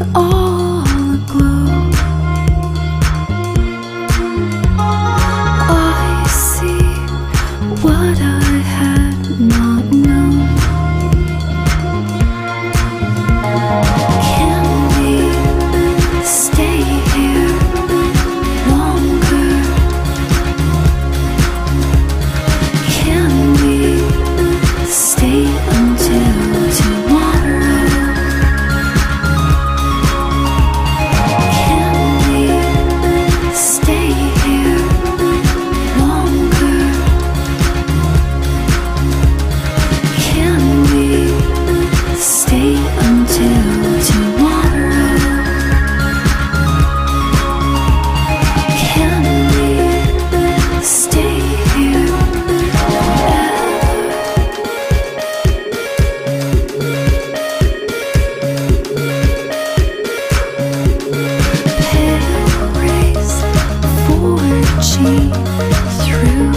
us all. through.